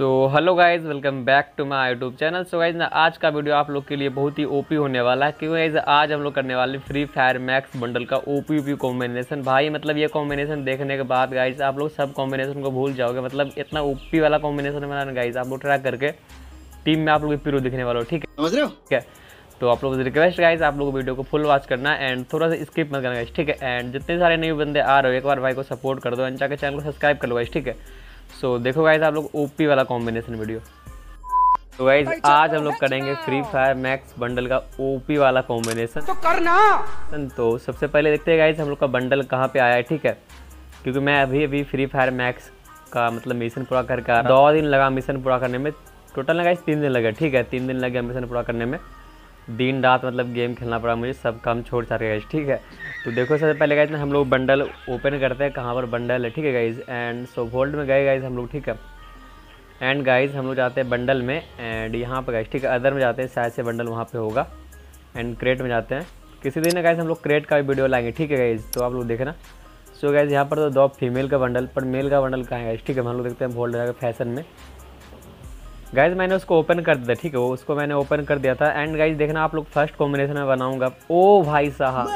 तो hello guys welcome back to my YouTube channel so guys ना आज का वीडियो आप लोग के लिए बहुत ही ओपी होने वाला है क्योंकि गाइज़ आज हम लोग करने वाले फ्री फायर मैक्स बंडल का ओपी ओपी कॉम्बिनेशन भाई मतलब ये कॉम्बिनेशन देखने के बाद गाइज़ आप लोग सब कॉम्बिनेशन को भूल जाओगे। मतलब इतना ओपी वाला कॉम्बिनेशन बनाना गाइज़ आप लोग ट्राई करके टीम में आप लोग पीरो दिखने वाला हो ठीक है? समझ रहे हो? ठीक है। तो आप लोग रिक्वेस्ट गाइज़ आप लोग वीडियो को फुल वॉच करना एंड थोड़ा सा स्किप मत करना गाइज़ ठीक है? एंड जितने सारे नए बंदे आ रहे हो एक बार भाई को सपोर्ट कर दो एंड जाकर चैनल को सब्सक्राइब कर लो गाइज़ ठीक है? सो so, देखो गाइज़ आप लोग ओपी वाला कॉम्बिनेशन वीडियो तो गाइज़ आज हम लोग करेंगे फ्री फायर मैक्स बंडल का ओपी वाला कॉम्बिनेशन तो करना। तो सबसे पहले देखते हैं गाइज़ हम लोग का बंडल कहाँ पे आया है ठीक है? क्योंकि मैं अभी अभी फ्री फायर मैक्स का मतलब मिशन पूरा करके आ रहा दो दिन लगा मिशन पूरा करने में। टोटल ना गाइज़ तीन दिन लगे ठीक है? तीन दिन लगे मिशन पूरा करने में। दिन रात मतलब गेम खेलना पड़ा मुझे, सब काम छोड़ छाड़ गाइज़ ठीक है? तो देखो सबसे पहले गाइज़ हम लोग बंडल ओपन करते हैं, कहाँ पर बंडल है, ठीक है गाइज़ एंड सो वोल्ड में गए गाइज़ हम लोग, ठीक है? एंड गाइज़ हम लोग जाते हैं बंडल में एंड यहाँ पर गाइज़ ठीक है? अदर में जाते हैं, शायद से बंडल वहाँ पर होगा। एंड क्रेट में जाते हैं। किसी दिन गाइज़ हम लोग क्रेट का भी वीडियो लाएँगे, ठीक है गाइज़ तो आप लोग देखना। सो गाइज़ यहाँ पर तो दो फीमेल का बंडल पर मेल का बंडल कहाँ है गाइज़ ठीक है, हम लोग देखते हैं वोल्ड फ़ैशन में। गाइज़ मैंने उसको ओपन कर दिया ठीक है वो उसको मैंने ओपन कर दिया था। एंड गाइज़ देखना आप लोग फ़र्स्ट कॉम्बिनेशन में बनाऊँगा। ओ भाई साहब।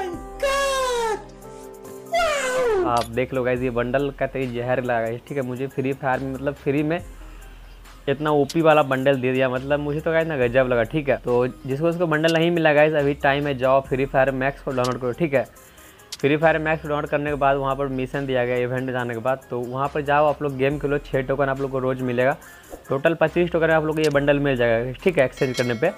आप देख लो गाइज़ ये बंडल का तेरी जहर लगा है ठीक है मुझे फ्री फायर में मतलब फ्री में इतना ओपी वाला बंडल दे दिया मतलब मुझे तो गाइज़ ना गजब लगा ठीक है। तो जिसको उसको बंडल नहीं मिला गाइज़ अभी टाइम है जाओ फ्री फायर मैक्स को डाउनलोड करो ठीक है। फ्री फायर मैक्स डाउनलोड करने के बाद वहाँ पर मिशन दिया गया इवेंट जाने के बाद। तो वहाँ पर जाओ, आप लोग गेम खेलो छः टोकन आप लोग को रोज़ मिलेगा। टोटल पच्चीस टोकन आप लोग को ये बंडल मिल जाएगा, ठीक है एक्सचेंज करने पे।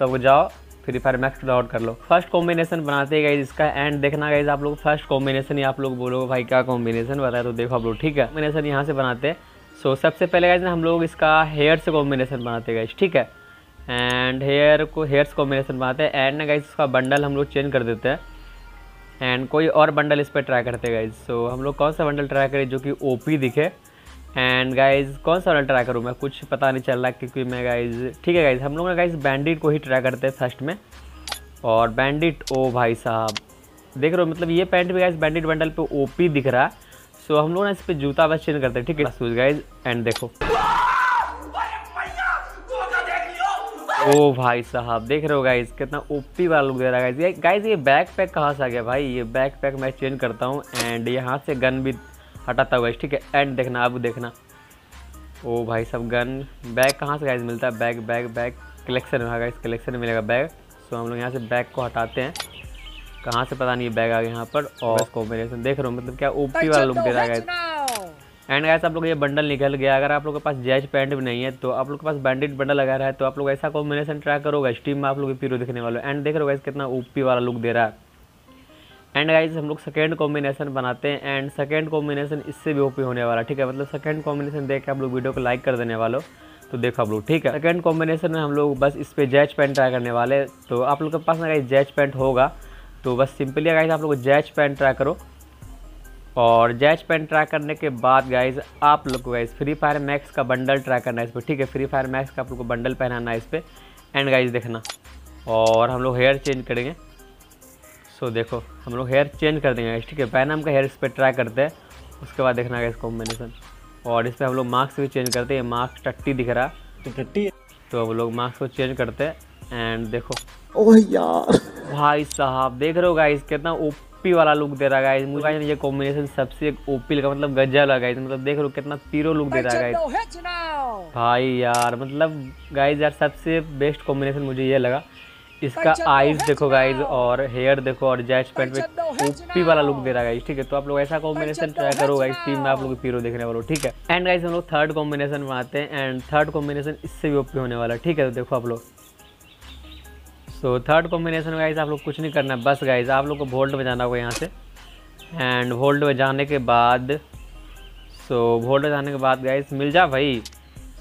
तो वो जाओ फ्री फायर मैक्स डाउनलोड कर लो। फ़र्स्ट कॉम्बिनेशन बनाते गए इसका एंड देखना गई आप लोग फ़र्स्ट कॉम्बिनेशन ही आप लोग बोलोगे भाई क्या कॉम्बिनेशन बताया तो देखो आप लोग, ठीक है? कॉम्बिनेशन यहाँ से बनाते हैं। सो सबसे पहले गाइज़ हम लोग इसका हेयर से कॉम्बिनेशन बनाते गए ठीक है? एंड हेयर को हेयर्स कॉम्बिनेशन बनाते हैं। एंड गाइज़ इसका बंडल हम लोग चेंज कर देते हैं। एंड कोई और बंडल इस पर ट्राई करते गाइज़ सो हम लोग कौन सा बंडल ट्राई करें जो कि ओपी दिखे? एंड गाइज़ कौन सा बंडल ट्राई करूँ मैं? कुछ पता नहीं चल रहा क्योंकि मैं गाइज़ ठीक है गाइज़ हम लोग ना गाइज़ बैंडिट को ही ट्राई करते हैं फ़र्स्ट में. और बैंडिट ओ भाई साहब. देख रहे हो मतलब ये पैंट भी गाइज़ बैंडिट बंडल पे ओपी दिख रहा है. सो हम लोग ना इस पर जूता बस चेंज करते हैं, ठीक है? गाइज़ एंड देखो. ओ भाई साहब देख रहे हो गाइज़ कितना ओपी वाला लुक दे रहा है गाइज़ गाइज़ ये बैक पैक कहाँ से आ गया भाई? ये बैक पैक मैं चेंज करता हूँ एंड यहाँ से गन भी हटाता हुआ ठीक है एंड देखना अब देखना। ओ भाई साहब गन बैग कहाँ से गाइज़ मिलता है? बैग बैग बैग कलेक्शन में। गाइज़ कलेक्शन में मिलेगा बैग सो हम लोग यहाँ से बैग को हटाते हैं। कहाँ से पता नहीं बैग आ गया यहाँ पर। और कॉम्बिनेशन देख रहे हो मतलब क्या ओपी वाला लुक दे रहा है गाइज़ एंड गाइस आप लोग ये बंडल निकल गया। अगर आप लोग के पास जैज पैंट भी नहीं है तो आप लोग के पास बैंडेड बंडल लगा रहा है तो आप लोग ऐसा कॉम्बिनेशन ट्राई करोगे स्टीम में आप लोग पीरो दिखने वाले एंड देख रहे हो गाइस कितना ओपी वाला लुक दे रहा है। एंड गाइज़ हम लोग सेकेंड कॉम्बिनेशन बनाते हैं एंड सेकेंड कॉम्बिनेशन इससे भी ओपी होने वाला ठीक है? मतलब सेकेंड कॉम्बिनेशन देख के आप लोग वीडियो को लाइक कर देने वालों तो देखो आप लोग, ठीक है? सेकेंड कॉम्बिनेशन में हम लोग बस इस पर जैज पैंट ट्राई करने वाले तो आप लोग के पास ना गाइज़ जैज पैंट होगा तो बस सिंपली गाइज़ आप लोग जैज पैंट ट्राई करो। और जैज पेन ट्राई करने के बाद गाइज़ आप लोग को गाइज़ फ्री फायर मैक्स का बंडल ट्राई करना है इस पर ठीक है? फ्री फायर मैक्स का आप लोग को बंडल पहनाना है इस पर एंड गाइज़ देखना। और हम लोग हेयर चेंज करेंगे। सो देखो हम लोग हेयर चेंज कर देंगे गाइज़ ठीक है? पैनम का हेयर इस पर ट्राई करते हैं। उसके बाद देखना गाइज़ कॉम्बिनेशन और इस पर हम लोग मार्क्स भी चेंज करते हैं। मार्क्स टट्टी दिख रहा। तो टट्टी तो हम लोग मार्क्स को चेंज करते हैं। एंड देखो। ओह यार। भाई साहब देख रहे हो गाइज़ कितना ओपी वाला लुक दे रहा है मुझे ये कॉम्बिनेशन सबसे एक ओपी लगा मतलब गजा लगा मतलब देख रहे हो कितना पीरो लुक दे रहा है भाई यार मतलब गाइज़ यार सबसे बेस्ट कॉम्बिनेशन मुझे ये लगा। इसका आईज देखो गाइज़ और हेयर देखो और जैच पैंट में ओपी वाला लुक दे रहा है ठीक है? तो आप लोग ऐसा कॉम्बिनेशन ट्राई करो गाइज़ टीम में आप लोग पीरो देखने वालों ठीक है? एंड गाइज़ हम लोग थर्ड कॉम्बिनेशन बनाते हैं एंड थर्ड कॉम्बिनेशन इससे भी ओपी होने वाला ठीक है? तो देखो आप लोग। सो थर्ड कॉम्बिनेशन में गाइज़ आप लोग कुछ नहीं करना है बस गाइज़ आप लोग को वोल्ट में जाना होगा यहाँ से। एंड वोल्ट में जाने के बाद सो वोल्ट में जाने के बाद गाइज़ मिल जा भाई।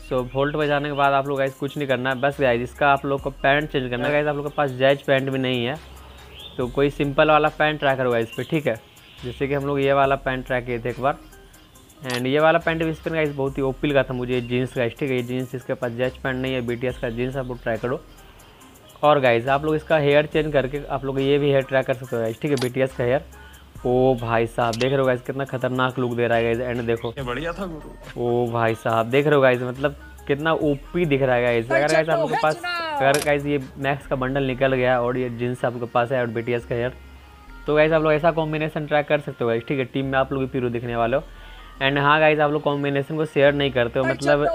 सो वोल्ट में जाने के बाद आप लोग गाइज़ कुछ नहीं करना है बस गाइज़ इसका आप लोग को पैंट चेंज करना है। गाइज़ आप लोग के पास जैज पैंट भी नहीं है। तो कोई सिंपल वाला पैंट ट्राई करो इस पर ठीक है? जैसे कि हम लोग ये वाला पैंट ट्राई किए थे एक बार। एंड ये वाला पैंट भी इस पर गाइज़ बहुत ही ओपिल का था मुझे जीन्स का ठीक है? ये जीन्स इसके पास जैज पैंट नहीं है बीटीएस का जीन्स आप लोग ट्राई करो। और गाइज़ आप लोग इसका हेयर चेंज करके आप लोग ये भी हेयर ट्राई कर सकते हो गाइज़ ठीक है बीटीएस का हेयर ओ भाई साहब देख रहे हो गाइज़ कितना खतरनाक लुक दे रहा है गाइज़ एंड देखो। बढ़िया था गुरु। ओ भाई साहब देख रहे हो गाइज़ मतलब कितना ओपी दिख रहा है गाइस अगर गाइस आप लोगों के पास अगर गाइस ये मैक्स का बंडल निकल गया और ये जींस आपके पास है और बीटीएस का हेयर तो गाइस आप लोग ऐसा कॉम्बिनेशन ट्राई कर सकते हो गाइस ठीक है टीम में आप लोग भी पीरो दिखने वाले हो। एंड हाँ गाइज़ आप लोग कॉम्बिनेशन को शेयर नहीं करते हो मतलब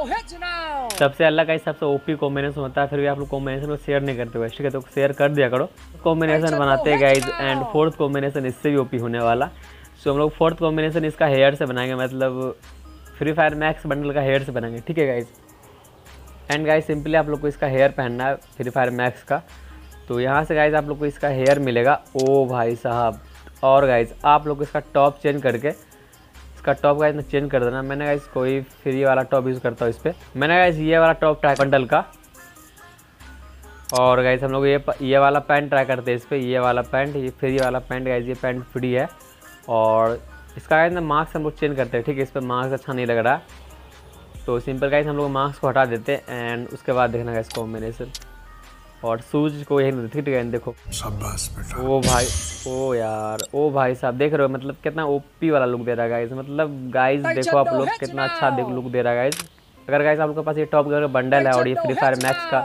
सबसे अलग गाइज़ सबसे ओपी कॉम्बिनेशन होता है फिर भी आप लोग कॉम्बिनेशन को शेयर नहीं करते हो ठीक है? तो शेयर कर दिया करो। कॉम्बिनेशन बनाते हैं गाइस एंड फोर्थ कॉम्बिनेशन इससे भी ओपी होने वाला। सो हम लोग फोर्थ कॉम्बिनेशन इसका हेयर से बनाएँगे मतलब फ्री फायर मैक्स बंडल का हेयर से बनाएँगे ठीक है गाइज़ एंड गाइज़ सिंपली आप लोग को इसका हेयर पहनना है फ्री फायर मैक्स का। तो यहाँ से गाइज़ आप लोग को इसका हेयर मिलेगा। ओ भाई साहब और गाइज़ आप लोग को इसका टॉप चेंज करके इसका टॉप गाइज़ में चेंज कर देना। मैंने गाइज़ कोई फ्री वाला टॉप यूज़ करता हूँ इस पर मैंने गाइज़ ये वाला टॉप ट्राई बंडल का। और गाइज़ हम लोग ये ये वाला पैंट ट्राई करते हैं इस पर ये वाला पैंट ये फ्री वाला पैंट गाइज़ ये पैंट फ्री है। और इसका गाइज़ ना मार्क्स हम लोग चेंज करते हैं। ठीक है, इस पर मार्क्स अच्छा नहीं लग रहा। तो सिंपल गाइज़ हम लोग मार्क्स को हटा देते हैं। एंड उसके बाद देखना गाइज़ कॉम्बिनेशन और सूज को यही ठीक है देखो। ओ भाई ओ यार ओ भाई साहब देख रहे हो मतलब कितना ओपी वाला लुक दे रहा है गाइज़ मतलब गाइज़ देखो आप लोग कितना अच्छा लुक दे रहा है गाइज़ अगर गाइज़ आप लोग के पास ये टॉप का बंडल है और ये फ्री फायर मैक्स का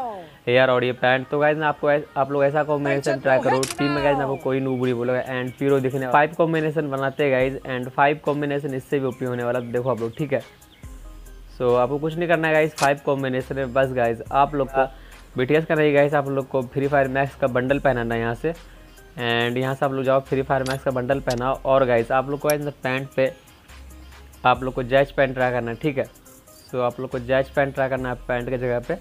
हेयर और ये पैंट तो गाइज़ ना आपको आप लोग ऐसा कॉम्बिनेशन ट्राई करो टीम में गाइज़ आपको कोई नूबरी बोलेगा। एंड पीरो दिखने फाइव कॉम्बिनेशन बनाते हैं गाइज़ एंड फाइव कॉम्बिनेशन इससे भी ओपी होने वाला देखो आप लोग ठीक है? सो आपको कुछ नहीं करना है गाइज़ फाइव कॉम्बिनेशन में बस गाइज़ आप लोग को बी टी एस का नहीं गाइज़ आप लोग को फ्री फायर मैक्स का बंडल पहनाना है यहाँ से। एंड यहाँ से आप लोग जाओ फ्री फायर मैक्स का बंडल पहनाओ। और गाइज़ आप लोग को गाइज़ पैंट पे आप लोग को जैज पैंट ट्राई करना है, ठीक है? सो आप लोग को जैज पैंट ट्राई करना है पैंट की जगह पे।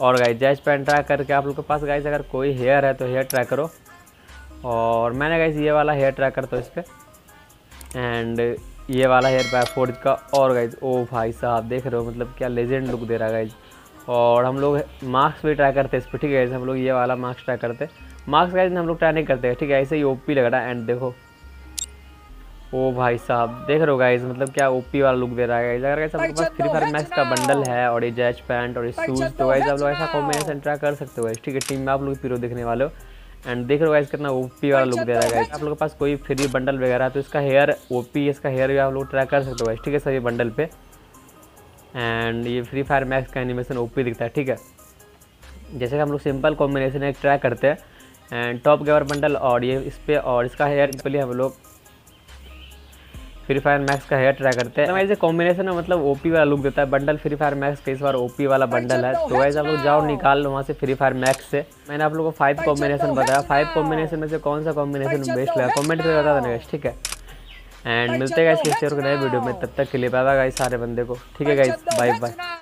और गाइज़ जैज पैंट ट्राई करके आप लोग के पास गाइज़ अगर कोई हेयर है तो हेयर ट्राई करो। और मैंने गाइज़ ये वाला हेयर ट्राई करता हूँ इस पर एंड ये वाला हेयर पैक फोर्ज का। और गाइज़ ओ भाई साहब, देख रहे हो मतलब क्या लेजेंड लुक दे रहा है गाइज़ और हम लोग मार्क्स भी ट्राई करते हैं इस पर ठीक है ऐसे हम लोग ये वाला मार्क्स ट्राई करते। हैं मार्क्स गाइज़ हम लोग ट्राई नहीं करते ठीक है ऐसे ही ओपी लग रहा है एंड देखो। ओ भाई साहब देख रहे हो गाइज़ मतलब क्या ओपी वाला लुक दे रहा है अगर गाइज़ आपके पास फ्री फायर मैक्स का बंडल है और ये जैच पैंट और ये शूज़ तो गाइज़ आप लोग ऐसा कॉम्बिनेशन ट्राई कर सकते हो ठीक है टीम में आप लोग पीरो देखने वाले हो। एंड देख रहे हो गाइज़ कितना ओपी वाला लुक दे रहा है गाइज़ आप लोग के पास कोई फ्री बंडल वगैरह तो इसका हेयर ओपी इसका हेयर भी आप लोग ट्राई कर सकते हो गाइज़ ठीक है सर ये बंडल पे। एंड ये फ्री फायर मैक्स का एनिमेशन ओपी दिखता है ठीक है? जैसे कि हम लोग सिंपल कॉम्बिनेशन एक ट्राई करते हैं एंड टॉप गेवर बंडल और ये इस पर और इसका हेयर सिंपली हम लोग फ्री फायर मैक्स का हेयर ट्राई करते हैं। तो कॉम्बिनेशन में मतलब ओपी वाला लुक देता है बंडल फ्री फायर मैक्स का इस बार ओपी वाला बंडल है। तो वैसे आप लोग जाओ निकाल लो वहाँ से फ्री फायर मैक्स से। मैंने आप लोगों को फाइव कॉम्बिनेशन बताया। फाइव कॉम्बिनेशन में से कौन सा कॉम्बिनेशन बेस्ट लगा कॉमेंट करके बता देना ठीक है? एंड मिलते हैं गाइस शेयर को नए वीडियो में। तब तक के लिए बाय बाय गाइस सारे बंदे को। ठीक है गाइस बाय बाय